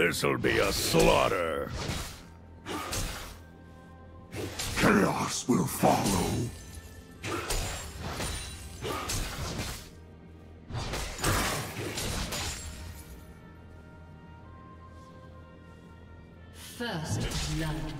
This'll be a slaughter. Chaos will follow. First blood.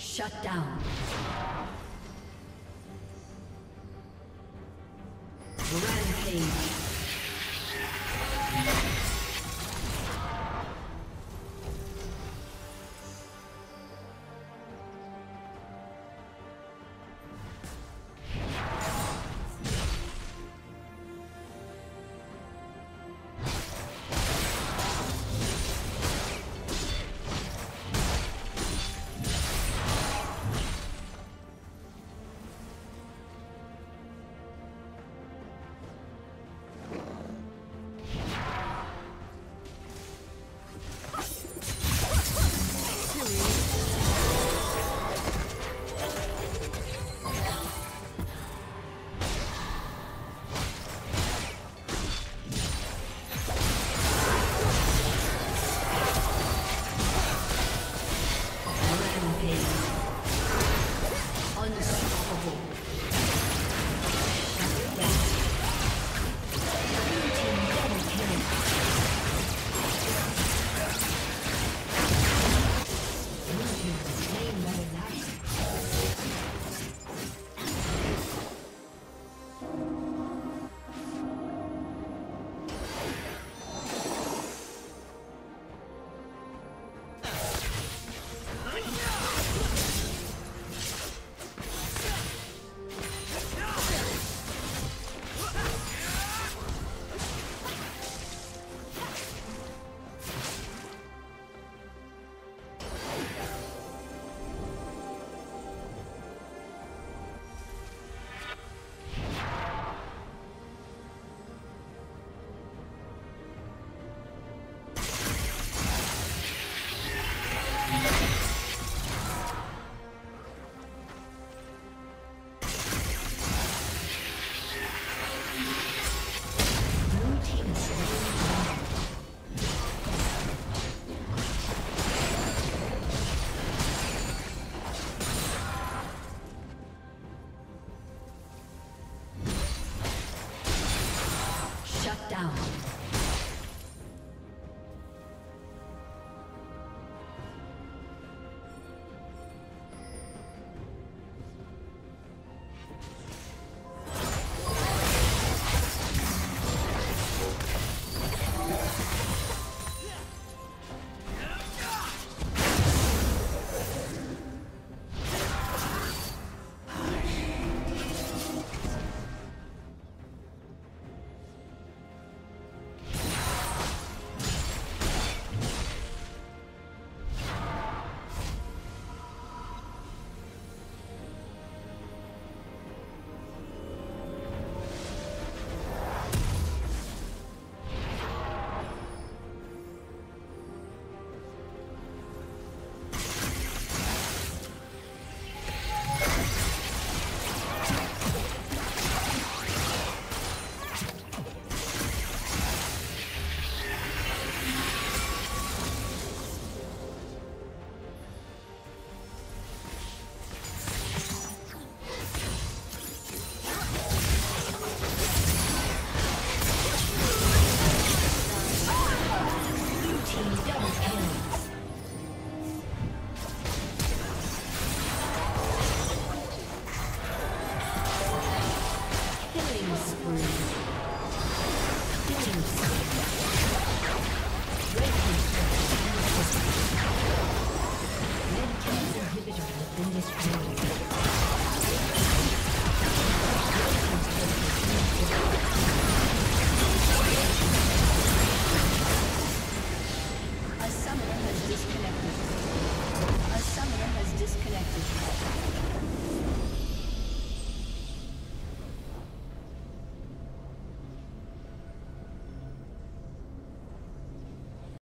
Shut down. Rampage.